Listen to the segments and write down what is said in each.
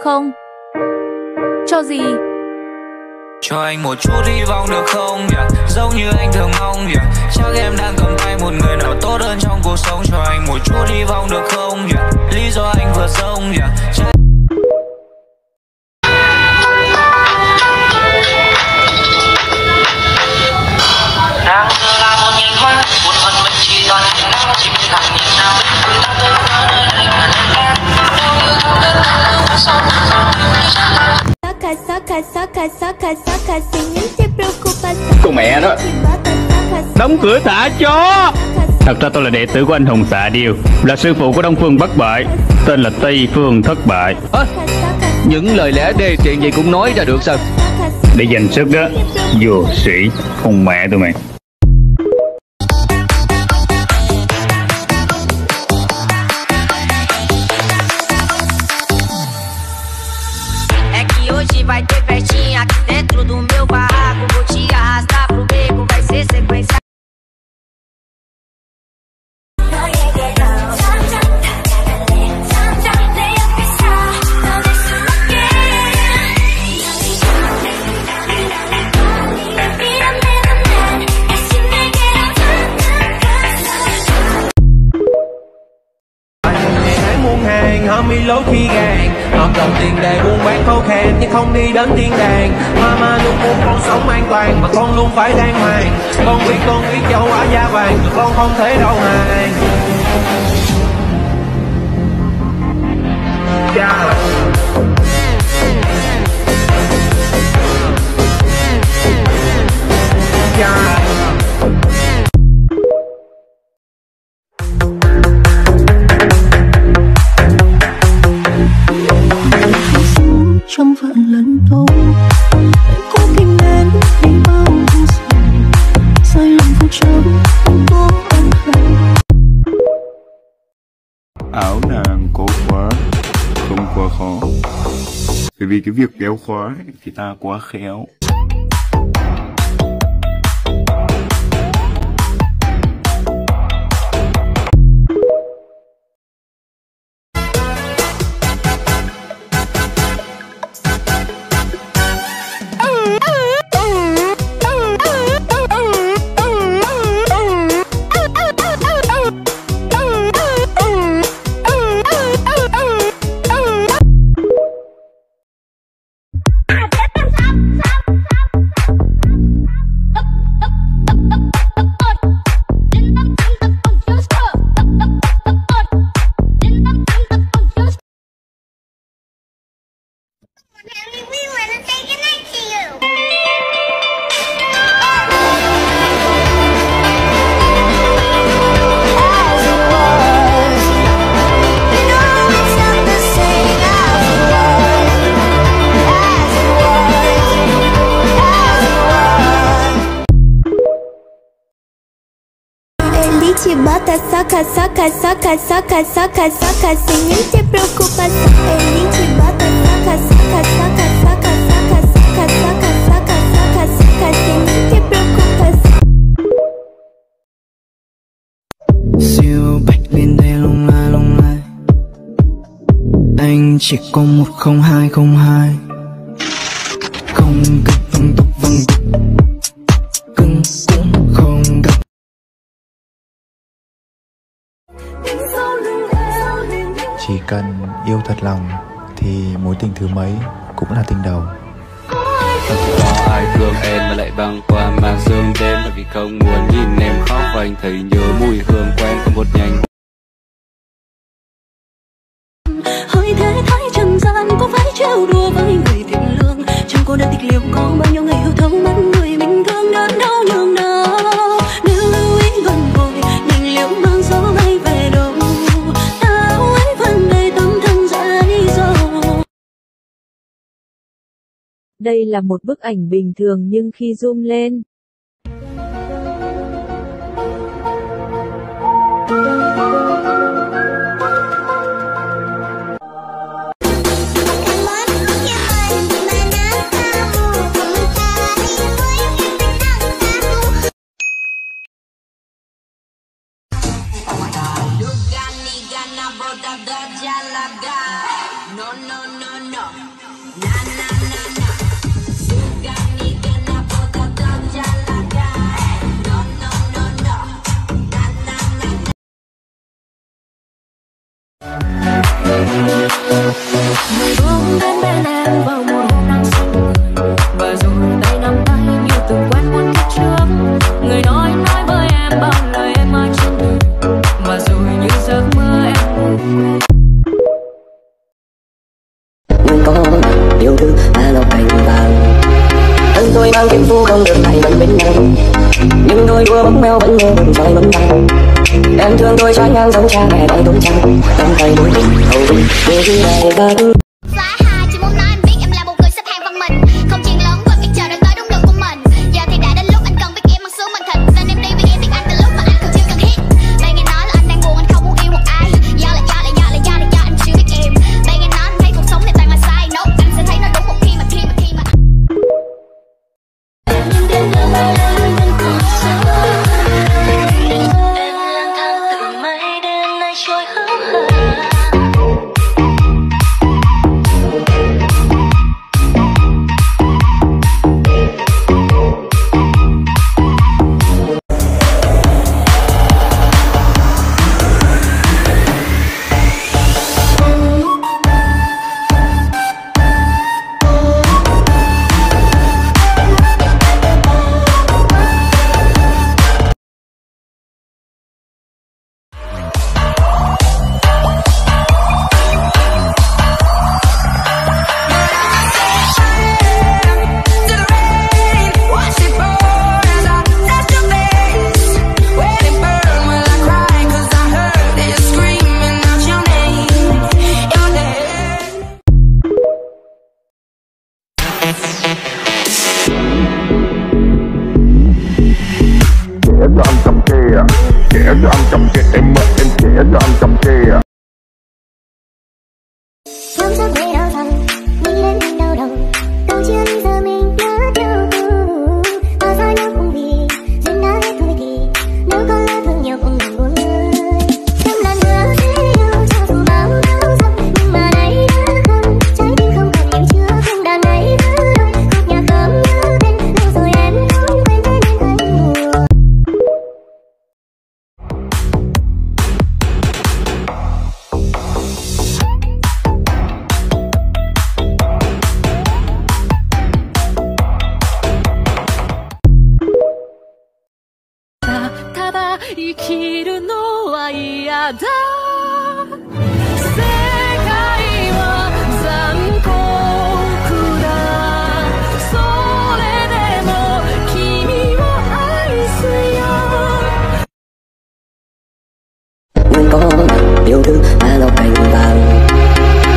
được không? Cho gì? Cho anh một chút hy vọng được không yeah. Giống như anh thường mong yeah. Chắc em đang cầm tay một người nào tốt hơn trong cuộc sống Cho anh một chút hy vọng được không yeah. Lý do anh vượt sông yeah. Chắc Đang là một nhành hoa Một phần mình chỉ toàn hành năng Chỉ biết làm nhìn nào Con mẹ đó. Đóng cửa thả chó Thật ra tôi là đệ tử của anh Hùng Xạ Điêu Là sư phụ của Đông Phương Bất Bại. Tên là Tây Phương Thất Bại. Ơ, những lời lẽ đê tiện gì cũng nói ra được sao? Để dành sức đó Vô sĩ Con mẹ tụi mày lối khi gàng hợp đồng tiền đề buôn bán khô khan, Nhưng không đi đến thiên đàng Mama luôn muốn con sống an toàn, Mà con luôn phải đàng hoàng. Con biết con biết châu Á da vàng, Mà con không thể đầu hàng. Chào. Áo nàng có khóa không quá khó. Bởi vì cái việc kéo khóa ấy, thì ta quá khéo. Elite bota soca, soca, soca, soca, soca, soca, sem nem se preocupa, soca, bota. Siêu bạch bên đây lung la lung lai anh chỉ có một không hai không hai không gặp văng tục văng tục cưng cũng không gặp Chỉ cần yêu thật lòng thì mối tình thứ mấy cũng là tình đầu. Có ai thương em mà lại băng qua màn sương đêm? Bởi vì không muốn nhìn em khóc và anh thấy nhớ mùi hương quen của một nhành. Hơi thế thái trần gian có phải trêu đùa với người thiện lương Đây là một bức ảnh bình thường nhưng khi zoom lên, hoang mang kiếm phu không được ngày lần bên nhau. Nhưng đôi đua bóng mèo vẫn mơ mừng trời vẫn đau em thương tôi trái ngang giống cha mẹ đại đúng chăng cầm tay đôi tích hầu về khi này ta cứ すよ nhưng có yêu thương mà ngọc cành vàng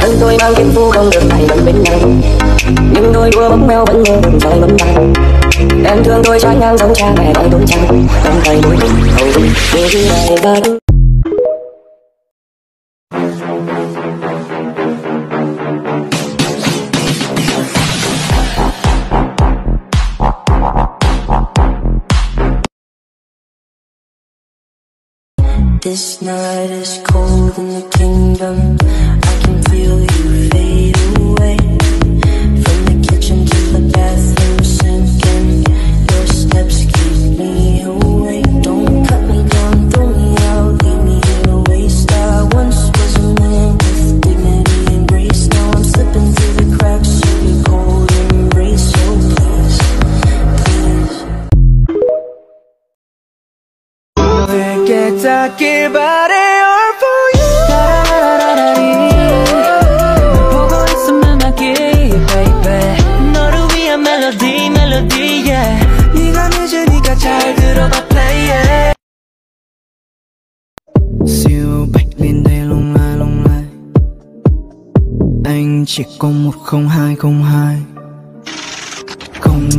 thân tôi mang kim phu không được phải gần bên nhau nhưng đôi đua bóng mèo vẫn mơ trời bấm tay. Em thương tôi trái ngang giống cha mẹ đợi đúng chăng? Tâm tay đuổi hầu vinh để khi này ta cứ This night is cold in the kingdom. Get everybody are for you 보고 있으면 하기 baby 너를 위한 멜로디 멜로디 yeah 네가 늦으니까 잘 들어봐 play it siêu bạch lên đây lung lai lung lai anh chỉ có một không hai không hai không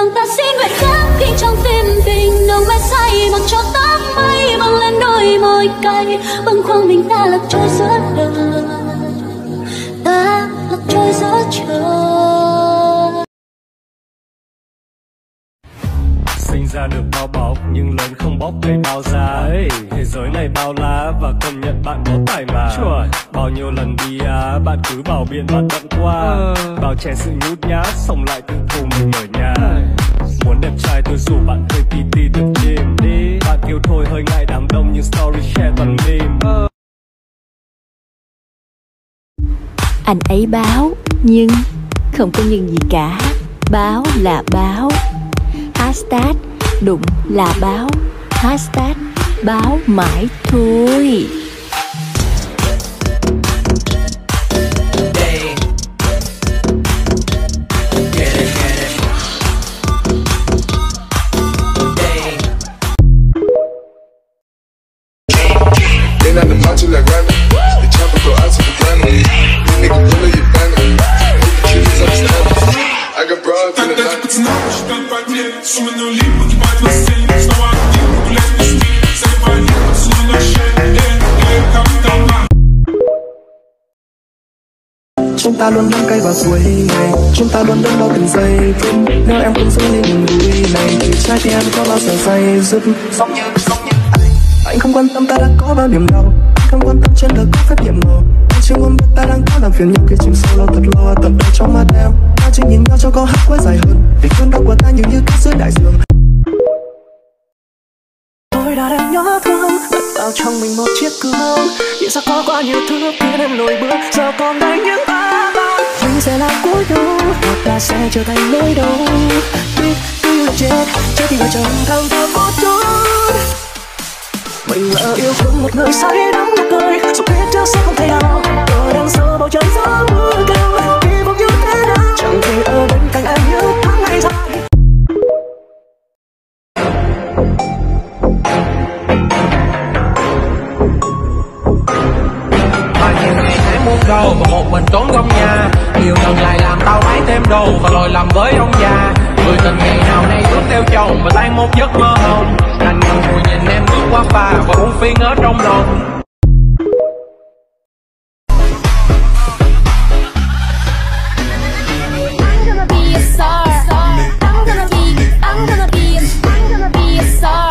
lòng ta xin nguyện khắc ghi trong tim tình nồng mê say, mặc cho tóc mây văng lên đôi môi cay. Bằng khoang mình ta lạc trôi giữa đời, ta lạc trôi giữa trời. Ra được bao bọc nhưng lớn không bóc đầy bao giá. Thế giới này bao la và công nhận bạn có tài mà. Bao nhiêu lần đi á bạn cứ bảo biện bạn bận qua. Bao che sự nhút nhát xong lại tự thù mình ở nhà. Muốn đẹp trai tôi rủ bạn hơi tí tí tập gym. Đi. Bạn kêu thôi hơi ngại đám đông nhưng story share toàn meme. Anh ấy báo nhưng không có nhưng gì cả. Báo là báo. Hashtag đụng là báo. Hashtag báo mãi thôi. Ta luôn đắng cay vào cuối ngày Chúng ta luôn đớn đau từng giây phút. Nếu em không giữ lấy niềm vui này Thì trái tim em có bao giờ say dứt Giống như, giống như anh Anh không quan tâm ta đã có bao niềm đau. Anh không quan tâm trên đời có phép nhiệm màu Anh chỉ muốn biết ta đang có làm phiền nhau Khi chìm sâu lâu thật lo tận đời trong mắt em. Ta chỉ nhìn nhau cho câu hát quá dài hơn. Vì cơn đau của ta nhiều như cát dưới đại dương. Tôi đã đang nhớ thương vào trong mình một chiếc gương. Vì sao có quá nhiều thứ khiến em lùi bước? Giờ còn đây những ta Mình sẽ là cuối đầu Hoặc ta sẽ trở thành nỗi đau Tuy yêu là chết Chết thì vợ chồng thăng thơ một chút Mình lỡ yêu thương một người say đắm một cười, Dù biết trước sẽ không thể nào. Ở đằng sau bầu trời gió mưa cao Kỳ vọng như thế nào? Chẳng thể ở bên cạnh em. đâu và một mình trốn trong nhà. Nhiều lần lại làm tao mái thêm đồ và lòi làm với ông già. Người tình ngày nào nay bước theo chồng và tan một giấc mơ hồng. Đành ngồi nhìn em bước qua phà và uống phiên ở trong lòng. I'm gonna be a star.